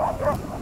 Oh,